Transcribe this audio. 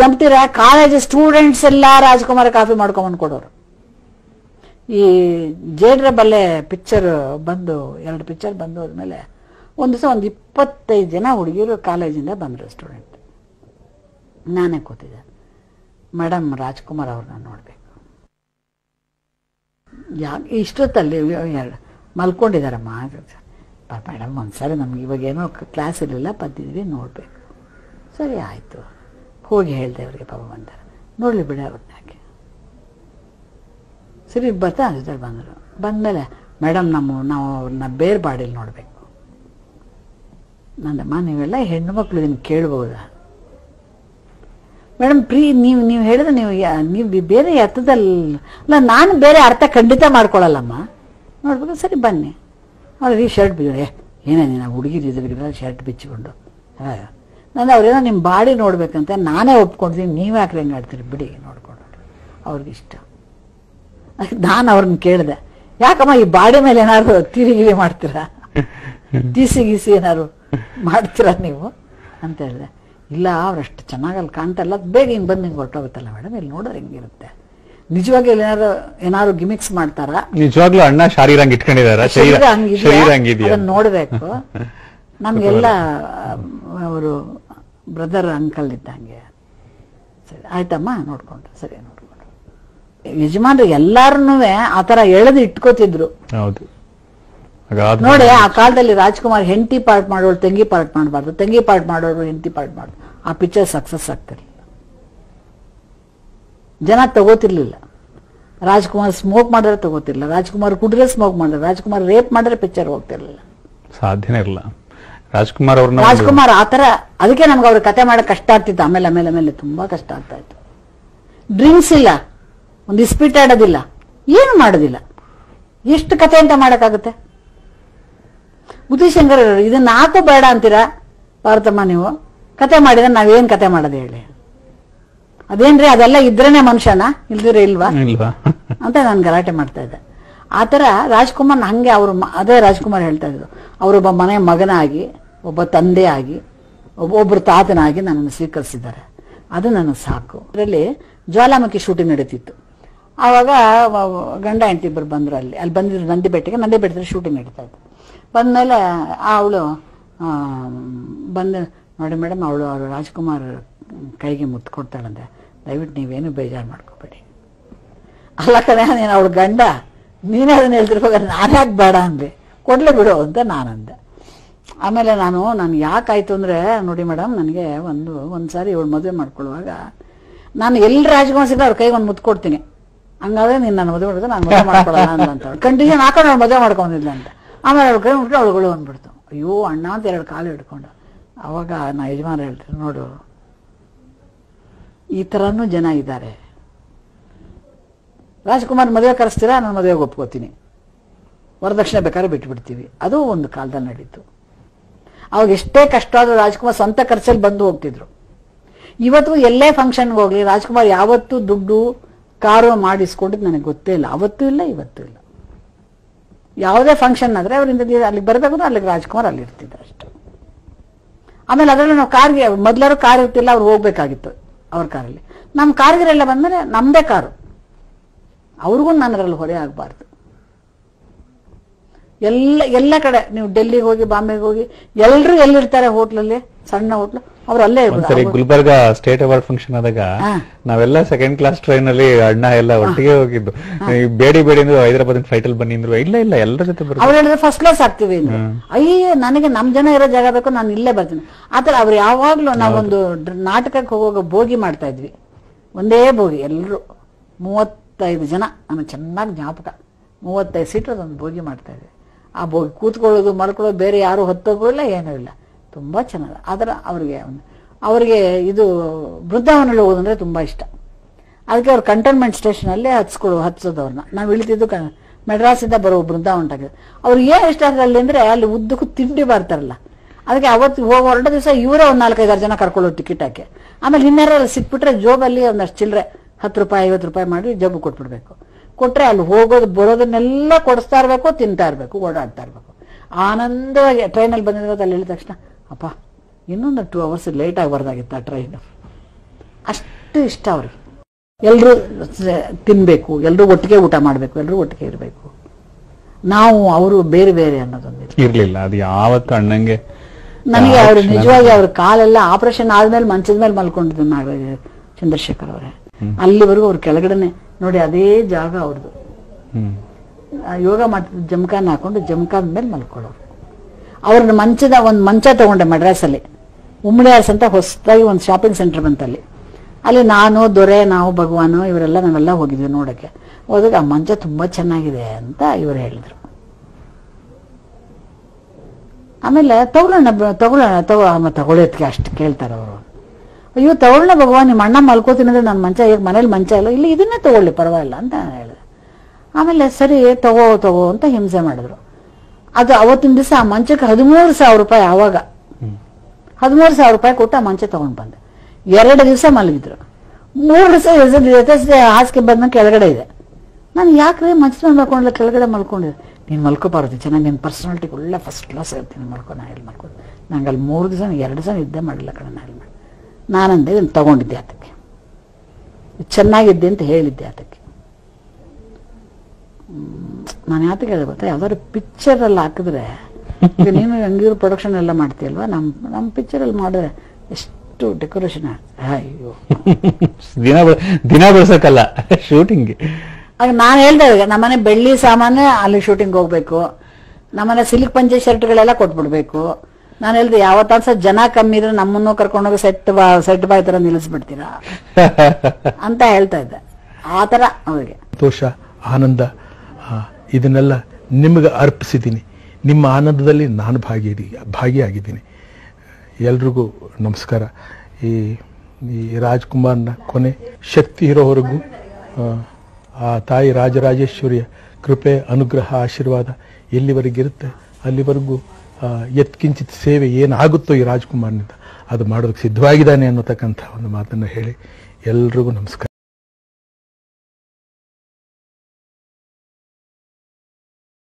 ನಂಬ್ತೀರಾ? College students ಎಲ್ಲ Rajkumar coffee ಮಾಡ್ಕೊಂಬಂದು ಕೊಡೋರು. ಈ ಜೇಡ್ರ ಬಲ್ಲೆ ಪಿಕ್ಚರ್ ಬಂದು, ಎರಡು ಪಿಕ್ಚರ್ ಬಂದು ಹೋದ್ಮೇಲೆ ಒಂದು ದಿವಸ ಒಂದು ಇಪ್ಪತ್ತೈದು ಜನ ಹುಡುಗಿರು ಕಾಲೇಜಿಂದ ಬಂದರು ಸ್ಟೂಡೆಂಟ್ ನಾನೇ ಕೂತಿದ್ದೆ. ಮೇಡಮ್ ರಾಜ್ಕುಮಾರ್ ಅವ್ರನ್ನ ನೋಡಬೇಕು. ಯಾ ಇಷ್ಟೊತ್ತಲ್ಲಿ ಮಲ್ಕೊಂಡಿದ್ದಾರಮ್ಮ ಮೇಡಮ್ ಒಂದ್ಸರಿ ನಮ್ಗೆ ಇವಾಗ ಏನೋ ಕ್ಲಾಸ್ ಇರಲಿಲ್ಲ, ಬಂದಿದ್ವಿ ನೋಡಬೇಕು. ಸರಿ, ಆಯಿತು. ಹೋಗಿ ಹೇಳಿದೆ ಅವರಿಗೆ ಪಾಪ ಬಂದರು. ನೋಡಲಿ ಬಿಡ ಅವ್ರನ್ನ ಹಾಕಿ ಸರಿ, ಬರ್ತಾ ಜೊತೆಲಿ ಬಂದರು. ಬಂದಮೇಲೆ, ಮೇಡಮ್, ನಮ್ಮ, ನಾವು ಅವ್ರನ್ನ ಬೇರೆ ಬಾಡಿಲಿ ನೋಡಬೇಕು. ನಂದಮ್ಮ, ನೀವೆಲ್ಲ ಹೆಣ್ಣು ಮಕ್ಕಳು ಇದನ್ನು ಕೇಳ್ಬೋದಾ? ಮೇಡಮ್, ಪ್ರೀ, ನೀವು ನೀವು ಹೇಳಿದ್ರೆ ನೀವು ನೀವು ಬೇರೆ ಅಲ್ಲ, ನಾನು ಬೇರೆ ಅರ್ಥ ಖಂಡಿತ ಮಾಡ್ಕೊಳ್ಳಲ್ಲಮ್ಮ. ನೋಡ್ಬೇಕು ಸರಿ, ಬನ್ನಿ. ಅವ್ರಿಗೆ ಶರ್ಟ್ ಬಿಚ್ಚ ಏನೇ, ನೀನು ಹುಡುಗಿರಿದ್ರೆ ಶರ್ಟ್ ಬಿಚ್ಚಿಕೊಂಡು. ನಾನು ಅವ್ರೇನೋ ನಿಮ್ಮ ಬಾಡಿ ನೋಡ್ಬೇಕಂತ ನಾನೇ ಒಪ್ಕೊಂಡಿದ್ದೀನಿ ನೀವು ಯಾಕೆ ಹೆಂಗೆ ಆಡ್ತೀರಿ? ಬಿಡಿ ನೋಡ್ಕೊಂಡು ಅವ್ರಿಗೆ ಇಷ್ಟ. ನಾನು ಅವ್ರನ್ನ ಕೇಳಿದೆ ಯಾಕಮ್ಮ ಈ ಬಾಡಿ ಮೇಲೆ ಏನಾದ್ರು ತಿರಿಗಿರಿ ಮಾಡ್ತೀರಾ? ತೀಸಿ ಗೀಸಿ ಏನಾದ್ರು ಮಾಡ್ತೀರಾ ನೀವು? ಅಂತ ಹೇಳಿದೆ. ಇಲ್ಲ ಅವ್ರಷ್ಟು ಚೆನ್ನಾಗಿ ಅಲ್ಲಿ ಕಾಣ್ತಲ್ಲ ಬೇಗ ಹಿಂಗೆ ಬಂದು ಹಿಂಗೆ ಹೊರಟೋಗುತ್ತಲ್ಲ ಮೇಡಮ್ ಇಲ್ಲಿ ನೋಡೋರು ಹೆಂಗಿರುತ್ತೆ. ನಿಜವಾಗಿ ಏನಾದ್ರು ಏನಾದ್ರು ಗಿಮಿಕ್ಸ್ ಮಾಡ್ತಾರಾ? ನಿಜವಾಗ್ಲೂ ಅಣ್ಣ ಶಾರೀರಂಗ್ ಇಟ್ಕೊಂಡಿದಾರ? ಶರೀರ ಹಂಗಿದ್ಯಾ? ಅದನ್ನ ನೋಡ್ಬೇಕು. ನಮ್ಗೆಲ್ಲ ಅವರು ಬ್ರದರ್ ಅಂಕಲ್ ಇದ್ದಂಗೆ. ಸರಿ ಆಯ್ತಮ್ಮ ನೋಡ್ಕೊಂಡು ಸರಿ ನೋಡ್ಕೊಂಡು ಯಜಮಾನ್ರು ಎಲ್ಲಾರನ್ನೂ ಆ ಥರ ಎಳೆದು ಇಟ್ಕೋತಿದ್ರು. ಹೌದು. ನೋಡಿ ಆ ಕಾಲದಲ್ಲಿ ರಾಜ್ಕುಮಾರ್ ಹೆಂಡತಿ ಪಾರ್ಟ್ ಮಾಡೋಳು ತಂಗಿ ಪಾರ್ಟ್ ಮಾಡಬಾರ್ದು. ತಂಗಿ ಪಾರ್ಟ್ ಮಾಡೋರು ಹೆಂಡತಿ ಪಾರ್ಟ್ ಮಾಡ್ ಆ ಪಿಕ್ಚರ್ ಸಕ್ಸಸ್ ಆಗ್ತಿರ್ಲಿಲ್ಲ. ಜನ ತಗೋತಿರ್ಲಿಲ್ಲ. ರಾಜ್ಕುಮಾರ್ ಸ್ಮೋಕ್ ಮಾಡಿದ್ರೆ ತಗೋತಿರ್ಲಿಲ್ಲ. ರಾಜ್ಕುಮಾರ್ ಕುಡಿದ್ರೆ ಸ್ಮೋಕ್ ಮಾಡಿದ್ರೆ ರಾಜ್ಕುಮಾರ್ ರೇಪ್ ಮಾಡಿದ್ರೆ ಪಿಕ್ಚರ್ ಹೋಗ್ತಿರ್ಲಿಲ್ಲ. ಸಾಧ್ಯನೇ ಇರಲ್ಲ. ರಾಜ್ಕುಮಾರ್ ಅವ್ರನ್ನ ಒಂದು- ರಾಜ್ಕುಮಾರ್ ಆತರ ಅದಕ್ಕೆ ನಮ್ಗೆ ಅವ್ರ ಕತೆ ಮಾಡಕ್ ಕಷ್ಟ ಆಗ್ತಿತ್ತು. ಆಮೇಲೆ ಆಮೇಲೆ ಆಮೇಲೆ ತುಂಬಾ ಕಷ್ಟ ಆಗ್ತಾ ಇತ್ತು. ಡ್ರಿಂಕ್ಸ್ ಇಲ್ಲ. ಒಂದು ಇಸ್ಪಿಟ್ ಆಡೋದಿಲ್ಲ. ಏನು ಮಾಡೋದಿಲ್ಲ. ಎಷ್ಟು ಕತೆ ಅಂತ ಮಾಡಕ್ಕಾಗುತ್ತೆ? ಬುದ್ಧಿಶಂಕರ್ ಇದನ್ನ ಹಾಕೋ ಬೇಡ ಅಂತೀರಾ? ಭಾರತಮ್ಮ ನೀವು. ಕತೆ ಮಾಡಿದ್ರೆ ನಾವೇನ್ ಕತೆ ಮಾಡೋದು ಹೇಳಿ? ಅದೇನ್ರಿ ಅದೆಲ್ಲ ಇದ್ರೇನೆ ಮನುಷ್ಯನ? ಇಲ್ದಿರ ಇಲ್ವಾ? ಇಲ್ವಾ? ಅಂತ ನಾನು ಗಲಾಟೆ ಮಾಡ್ತಾ ಇದ್ದೆ. ಆ ಥರ ರಾಜ್ಕುಮಾರ್ ಹಂಗೆ ಅವರು ಅದೇ ರಾಜ್ಕುಮಾರ್ ಹೇಳ್ತಾ ಇದ್ರು ಅವರೊಬ್ಬ ಮನೆ ಮಗನಾಗಿ, ಒಬ್ಬ ತಂದೆ ಆಗಿ ಒಬ್ಬ ಒಬ್ಬರು ತಾತನಾಗಿ ನನ್ನನ್ನು ಸ್ವೀಕರಿಸಿದ್ದಾರೆ. ಅದು ನನಗೆ ಸಾಕು. ಅದರಲ್ಲಿ ಜ್ವಾಲಾಮುಖಿ ಶೂಟಿಂಗ್ ನಡೀತಿತ್ತು. ಆವಾಗ ಗಂಡ ಹೆಂಡತಿ ಇಬ್ಬರು ಬಂದರು ಅಲ್ಲಿ. ಅಲ್ಲಿ ಬಂದಿದ್ರು ನಂದಿ ಬೆಟ್ಟಕ್ಕೆ ನಂದಿ ಬೆಟ್ಟದಲ್ಲಿ ಶೂಟಿಂಗ್ ನಡೀತಾ ಇತ್ತು. ಬಂದಮೇಲೆ ಅವಳು ಬಂದು ನೋಡಿ ಮೇಡಮ್, ಅವಳು ಅವರು ರಾಜ್ಕುಮಾರ್ ಕೈಗೆ ಮುತ್ತು ಕೊಡ್ತಾಳಂತೆ. ದಯವಿಟ್ಟು ನೀವೇನು ಬೇಜಾರು ಮಾಡ್ಕೋಬೇಡಿ. ಅಲ್ಲ ಕಡೆ ನೀನು ಅವಳು ಗಂಡ. ನೀನೇ ಅದನ್ನ ಹೇಳ್ತಿರ್ಬೇಕಾದ್ರೆ ನಾನು ಯಾಕೆ ಬೇಡ ಅಂದೆ. ಕೊಡ್ಲೇ ಬಿಡು ಅಂತ ನಾನಂದೆ. ಆಮೇಲೆ ನಾನು ನಾನು ಯಾಕಾಯ್ತು ಅಂದರೆ, ನೋಡಿ ಮೇಡಮ್, ನನಗೆ ಒಂದು ಒಂದು ಸಾರಿ ಇವಳು ಮದುವೆ ಮಾಡ್ಕೊಳ್ಳುವಾಗ, ನಾನು ಎಲ್ಲಿ ರಾಜಕುಮಾರ್ ಸಿಕ್ಕ ಅವ್ರ ಕೈಗೆ ಒಂದು ಮುತ್ತು ಕೊಡ್ತೀನಿ. ಹಂಗಾದ್ರೆ ನೀನು ನನ್ನ ಮದುವೆ ಮಾಡಿದ್ರೆ ನಾನು ಮದುವೆ ಮಾಡ್ಕೊಳ್ಳೋಣ ಅಂತ ಕಂಡೀಷನ್ ಹಾಕೊಂಡು ಅವ್ಳು ಮದುವೆ ಮಾಡ್ಕೊಂಡಿಲ್ಲ ಅಂತ ಆಮೇಲೆ ಅವ್ಳ ಕೈ ಮುಟ್ಬಿಟ್ಟು ಅವಳುಗಳು ಅಂದ್ಬಿಡ್ತು ಅಯ್ಯೋ, ಅಣ್ಣ ಅಂತ ಎರಡು ಕಾಲು ಹಿಡ್ಕೊಂಡು. ಅವಾಗ ನಾ ಯಜಮಾನ ಹೇಳ್ತೀನಿ ನೋಡು, ಈ ಥರನೂ ಜನ ಇದ್ದಾರೆ. ರಾಜ್ಕುಮಾರ್ ಮದುವೆ ಕರೆಸ್ತೀರಾ, ನಾನು ಮದುವೆಗೆ ಒಪ್ಕೋತೀನಿ. ವರದಕ್ಷಿಣೆ ಬೇಕಾದ್ರೆ ಬಿಟ್ಬಿಡ್ತೀವಿ. ಅದು ಒಂದು ಕಾಲದಲ್ಲಿ ನಡೀತು. ಅವಾಗ ಎಷ್ಟೇ ಕಷ್ಟ ಆದರೂ ರಾಜ್ಕುಮಾರ್ ಸ್ವಂತ ಖರ್ಚಲ್ಲಿ ಬಂದು ಹೋಗ್ತಿದ್ರು. ಇವತ್ತು ಎಲ್ಲೇ ಫಂಕ್ಷನ್ಗೆ ಹೋಗ್ಲಿ, ರಾಜ್ಕುಮಾರ್ ಯಾವತ್ತು ದುಡ್ಡು, ಕಾರು ಮಾಡಿಸ್ಕೊಂಡಿದ್ದು ನನಗೆ ಗೊತ್ತೇ ಇಲ್ಲ. ಅವತ್ತೂ ಇಲ್ಲ, ಇವತ್ತೂ ಇಲ್ಲ. ಯಾವುದೇ ಫಂಕ್ಷನ್ ಆದರೆ ಅವರಿಂದ ಅಲ್ಲಿಗೆ ಬರಬೇಕು ಅಲ್ಲಿಗೆ ರಾಜ್ಕುಮಾರ್ ಅಲ್ಲಿ ಇರ್ತಿದ್ದ ಅಷ್ಟೇ. ಆಮೇಲೆ ಅದರಲ್ಲಿ ನಾವು ಕಾರ್ಗೆ, ಮೊದಲಾರು ಕಾರ್ ಇರ್ತಿಲ್ಲ ಅವ್ರು ಹೋಗ್ಬೇಕಾಗಿತ್ತು ಅವ್ರ ಕಾರಲ್ಲಿ. ನಮ್ಮ ಕಾರ್ಗಿರೆಲ್ಲ ಬಂದಮೇಲೆ ನಮ್ಮದೇ ಕಾರು. ಅವ್ರಿಗೂ ನಾನು ಅದರಲ್ಲಿ ಹೊರೆ ಆಗಬಾರ್ದು. ಎಲ್ಲ ಎಲ್ಲ ಕಡೆ ನೀವು ಡೆಲ್ಲಿಗೆ ಹೋಗಿ ಬಾಂಬೆಗೆ ಹೋಗಿ ಎಲ್ಲರೂ ಎಲ್ಲಿರ್ತಾರೆ ಹೋಟ್ಲಲ್ಲಿ? ಸಣ್ಣ ಹೋಟ್ಲ್ ಅವ್ರು ಅಲ್ಲೇ ಸರಿ ಗುಲ್ಬರ್ಗ ಸ್ಟೇಟ್ ಅವಾರ್ಡ್ ಫಂಕ್ಷನ್ ಆದಾಗ. ನಾವೆಲ್ಲ ಸೆಕೆಂಡ್ ಕ್ಲಾಸ್ ಟ್ರೈನ್ ಅಲ್ಲಿ ಅಣ್ಣ ಎಲ್ಲ ಒಟ್ಟಿಗೆ ಹೋಗಿದ್ದು. ಬೇಡಿ ಬೇಡಿ ಅಂದ್ರೆ ಹೈದರಾಬಾದ್ ಫ್ಲೈಟ್ ಅಲ್ಲಿ ಬನ್ನಿ ಅಂದ್ರು. ಇಲ್ಲ ಇಲ್ಲ ಎಲ್ಲರ ಜೊತೆ ಅವ್ರು ಹೇಳಿದ್ರೆ ಫಸ್ಟ್ ಕ್ಲಾಸ್ ಆಗ್ತೀವಿ ಅಯ್ಯ ನನಗೆ ನಮ್ ಜನ ಇರೋ ಜಾಗ ಬೇಕು ನಾನು ಇಲ್ಲೇ ಬರ್ತೀನಿ. ಆತರ ಅವ್ರು ಯಾವಾಗ್ಲೂ ನಾವೊಂದು ನಾಟಕಕ್ಕೆ ಹೋಗುವಾಗ ಬೋಗಿ ಮಾಡ್ತಾ ಇದ್ವಿ. ಒಂದೇ ಬೋಗಿ ಎಲ್ಲರೂ ಮೂವತ್ತೈದು ಜನ. ನನಗೆ ಚೆನ್ನಾಗಿ ಜ್ಞಾಪಕ. ಮೂವತ್ತೈದು ಸೀಟ್ ಅದೊಂದು ಭೋಗಿ ಮಾಡ್ತಾ ಇದೆ ಆ ಭೋಗಿ ಕೂತ್ಕೊಳ್ಳೋದು, ಮಲ್ಕೊಳ್ಳೋದು ಬೇರೆ ಯಾರು ಹೊತ್ತೋಗೂ ಇಲ್ಲ, ಏನೂ ಇಲ್ಲ. ತುಂಬಾ ಚೆನ್ನಾಗಿ. ಆದ್ರೆ ಅವ್ರಿಗೆ ಅವರಿಗೆ ಇದು ವೃದ್ಧಾವನಲ್ಲಿ ಹೋಗೋದಂದ್ರೆ ತುಂಬಾ ಇಷ್ಟ. ಅದಕ್ಕೆ ಅವ್ರು ಕಂಟೋನ್ಮೆಂಟ್ ಸ್ಟೇಷನಲ್ಲಿ ಹತ್ಸ್ಕೊಳ್ಳೋ ಹತ್ಸೋದು ಅವ್ರನ್ನ ನಾವು ಇಳಿತಿದ್ದು ಕ, ಮೆಡ್ರಾಸಿಂದ ಬರೋ ಬೃಂದಾವನಟಾಗೆ ಅವ್ರಿಗೆ ಏನು ಇಷ್ಟ ಅಲ್ಲಿ ಅಂದರೆ ಅಲ್ಲಿ ಉದ್ದಕ್ಕೂ ತಿಂಡಿ ಬರ್ತಾರಲ್ಲ. ಅದಕ್ಕೆ ಅವತ್ತು ಹೋಗಿ ಹೊರಟ ದಿವಸ ಇವರೇ ಒಂದು ನಾಲ್ಕೈದಾರು ಜನ ಕರ್ಕೊಳ್ಳೋ ಟಿಕೆಟ್ ಹಾಕಿ. ಆಮೇಲೆ ಇನ್ನೇನಾರು ಸಿಕ್ಬಿಟ್ರೆ ಜೋಬಲ್ಲಿ ಒಂದಷ್ಟು ಚಿಲ್ಲರೆ. ಹತ್ತು ರೂಪಾಯಿ ಐವತ್ತು ರೂಪಾಯಿ ಮಾಡಿ ಜಬ್ಬು ಕೊಟ್ಬಿಡ್ಬೇಕು. ಕೊಟ್ರೆ ಅಲ್ಲಿ ಹೋಗೋದು ಬರೋದನ್ನೆಲ್ಲ ಕೊಡಿಸ್ತಾ ಇರಬೇಕು ತಿಂತಾ ಇರಬೇಕು ಓಡಾಡ್ತಾ ಇರಬೇಕು. ಆನಂದವಾಗಿ ಟ್ರೈನಲ್ಲಿ ಬಂದಿರೋದು ಅಲ್ಲಿ ಹೇಳಿದ ತಕ್ಷಣ ಅಪ್ಪ ಇನ್ನೊಂದು ಟೂ ಅವರ್ಸ್ ಲೇಟ್ ಆಗಬಾರ್ದಾಗಿತ್ತು ಆ ಟ್ರೈನು ಅಷ್ಟು ಇಷ್ಟ ಅವ್ರಿಗೆ. ಎಲ್ಲರೂ ತಿನ್ಬೇಕು ಎಲ್ಲರೂ ಒಟ್ಟಿಗೆ ಊಟ ಮಾಡಬೇಕು ಎಲ್ಲರೂ ಒಟ್ಟಿಗೆ ಇರಬೇಕು. ನಾವು ಅವರು ಬೇರೆ ಬೇರೆ ಅನ್ನೋದೊಂದು ಇರಲಿಲ್ಲ ಅದು ಯಾವತ್ತು ಅಣ್ಣಂಗೆ ನನಗೆ ಅವರು ನಿಜವಾಗಿ ಅವ್ರ ಕಾಲೆಲ್ಲ ಆಪರೇಷನ್ ಆದ್ಮೇಲೆ ಮಂಚದ ಮೇಲೆ ಮಲ್ಕೊಂಡಿದ್ದು ನಾಗ ಚಂದ್ರಶೇಖರ್ ಅವರೇ. ಅಲ್ಲಿವರೆಗೂ ಅವ್ರ ಕೆಳಗಡೆನೆ. ನೋಡಿ, ಅದೇ ಜಾಗ ಅವ್ರದ್ದು ಯೋಗ ಮಾಡ್ತಿದ್ದ ಜಮಕಾನ ಹಾಕೊಂಡು ಜಮಕಾನ ಮೇಲೆ ಮಲ್ಕೊಳ್ಳೋರು. ಅವ್ರನ್ನ ಮಂಚದ ಒಂದು ಮಂಚ ತಗೊಂಡೆ ಮಡ್ರಾಸಲ್ಲಿ. ಉಮ್ಮಡಿಯಾರ್ಸ್ ಅಂತ ಹೊಸದಾಗಿ ಒಂದು ಶಾಪಿಂಗ್ ಸೆಂಟರ್ ಬಂತಲ್ಲಿ. ಅಲ್ಲಿ ನಾನು, ದೊರೆ, ನಾವು, ಭಗವಾನು ಇವರೆಲ್ಲ ನಾವೆಲ್ಲ ಹೋಗಿದ್ವಿ ನೋಡಕ್ಕೆ ಹೋದಾಗ ಆ ಮಂಚ ತುಂಬಾ ಚೆನ್ನಾಗಿದೆ ಅಂತ ಇವರು ಹೇಳಿದ್ರು. ಆಮೇಲೆ ತಗೊಳ್ಳೋಣ ತಗೊಳ್ಳೋಣ, ತಗೋ ತಗೊಳ್ಳೋದಕ್ಕೆ ಅಷ್ಟು ಕೇಳ್ತಾರೆ ಅವರು. ಅಯ್ಯೋ ತಗೊಳ್ಳೋಣ ಭಗವಾನ್ ನಿಮ್ಮ ಅಣ್ಣ ಮಲ್ಕೋತೀನಿ ಅಂದ್ರೆ ನನ್ನ ಮಂಚ ಈಗ ಮನೇಲಿ ಮಂಚ ಇಲ್ಲ? ಇಲ್ಲಿ ಇದನ್ನೇ ತಗೊಳ್ಳಿ ಪರವಾಗಿಲ್ಲ ಅಂತ ನಾನು ಹೇಳಿದೆ. ಆಮೇಲೆ ಸರಿ ತಗೋ ತಗೋ ಅಂತ ಹಿಂಸೆ ಮಾಡಿದ್ರು. ಅದು ಅವತ್ತಿನ ದಿವಸ ಆ ಮಂಚಕ್ಕೆ ಹದಿಮೂರು ಸಾವಿರ ರೂಪಾಯಿ ಆವಾಗ ಹದಿಮೂರು ಸಾವಿರ ರೂಪಾಯಿ ಕೊಟ್ಟು ಆ ಮಂಚ ತಗೊಂಡು ಬಂದೆ. ಎರಡು ದಿವಸ ಮಲಗಿದ್ರು. ಮೂರು ದಿವಸ ಜೊತೆ ಹಾಸಿಗೆ ಬಂದ ಕೆಳಗಡೆ ಇದೆ. ನಾನು ಯಾಕ್ರೆ ಮಂಚದ ಮೇಲೆ ಮಲ್ಕೊಂಡಿಲ್ಲ ಕೆಳಗಡೆ ಮಲ್ಕೊಂಡಿದ್ದೆ. ನೀನು ಮಲ್ಕೋಬಾರ್ದು ಚೆನ್ನಾಗಿ ನಿನ್ನ ಪರ್ಸನಾಲಿಟಿಗೆ ಒಳ್ಳೆ ಫಸ್ಟ್ ಕ್ಲಾಸ್ ಇರ್ತೀನಿ ಮಲ್ಕೊ ನಾ ಹೇಳಿ ಮಲ್ಕೊಂಡು ನಂಗೆ ಅಲ್ಲಿ ಮೂರು ದಿವಸ ಎರಡು ದಿವಸ ನಿದ್ದೆ ಮಾಡಲಿಲ್ಲ ಕಣ ನಾ ಹೇಳಿ ಮಾಡಿ ನಾನಂದೆ ಇದನ್ನು ತಗೊಂಡಿದ್ದೆ ಅದಕ್ಕೆ. ಚೆನ್ನಾಗಿದ್ದೆ ಅಂತ ಹೇಳಿದ್ದೆ ಅದಕ್ಕೆ. ನಾನು ಯಾತಕ್ಕೆ ಹೇಳಿದೆ ಗೊತ್ತಾ? ಯಾವ್ದಾದ್ರು ಪಿಕ್ಚರ್ ಅಲ್ಲಿ ಹಾಕಿದ್ರೆ ಈಗ ನೀನು ಹಂಗಿರೋ ಪ್ರೊಡಕ್ಷನ್ ಎಲ್ಲ ಮಾಡ್ತೀಯಲ್ವಾ? ನಮ್ಮ ನಮ್ಮ ಪಿಕ್ಚರ್ ಅಲ್ಲಿ ಮಾಡಿದ್ರೆ ಎಷ್ಟು ಡೆಕೋರೇಷನ್ ಅಯ್ಯೋ. ದಿನ ದಿನ ಬೆಳ್ಸಕ್ಕಲ್ಲ ಶೂಟಿಂಗ್ ಆಗ ನಾನು ಹೇಳ್ದೆ ನಮ್ಮನೆ ಬೆಳ್ಳಿ ಸಾಮಾನು ಅಲ್ಲಿ ಶೂಟಿಂಗ್ ಹೋಗ್ಬೇಕು. ನಮ್ಮನೆ ಸಿಲ್ಕ್ ಪಂಚೆ ಶರ್ಟ್ಗಳೆಲ್ಲ ಕೊಟ್ಬಿಡ್ಬೇಕು. ನಾನು ಹೇಳ್ದೆ ಯಾವತ್ತಾದ್ಸ ಜನ ಕಮ್ಮಿ ಇದ್ರೆ ನಮ್ಮನ್ನು ಕರ್ಕೊಂಡೋಗಿ ಸೆಟ್ ಬಾ ಸೆಟ್ ಬಾಯ್ ತರ ನಿಲ್ಲಿಸ್ಬಿಡ್ತೀರಾ? ಅಂತ ಹೇಳ್ತಾ ಇದ್ದೆ. ಆ ತರ ಅವರಿಗೆ. ಸಂತೋಷ ಆನಂದ ಇದನ್ನೆಲ್ಲ ನಿಮಗೆ ಅರ್ಪಿಸಿದ್ದೀನಿ. ನಿಮ್ಮ ಆನಂದದಲ್ಲಿ ನಾನು ಭಾಗಿ ಭಾಗಿಯಾಗಿದ್ದೀನಿ. ಎಲ್ರಿಗೂ ನಮಸ್ಕಾರ. ಈ ಈ ರಾಜ್ಕುಮಾರ್ನ ಕೊನೆ ಶಕ್ತಿ ಇರೋವರೆಗೂ ಆ ತಾಯಿ ರಾಜರಾಜೇಶ್ವರಿಯ ಕೃಪೆ ಅನುಗ್ರಹ ಆಶೀರ್ವಾದ ಎಲ್ಲಿವರೆಗಿರುತ್ತೆ ಅಲ್ಲಿವರೆಗೂ ಆ, ಯತ್ಕಿಂಚಿತ್ ಸೇವೆ ಏನಾಗುತ್ತೋ ಈ ರಾಜ್ಕುಮಾರ್ನಿಂದ ಅದು ಮಾಡೋದಕ್ಕೆ ಸಿದ್ಧವಾಗಿದ್ದಾನೆ ಅನ್ನತಕ್ಕಂಥ ಒಂದು ಮಾತನ್ನು ಹೇಳಿ ಎಲ್ರಿಗೂ ನಮಸ್ಕಾರ.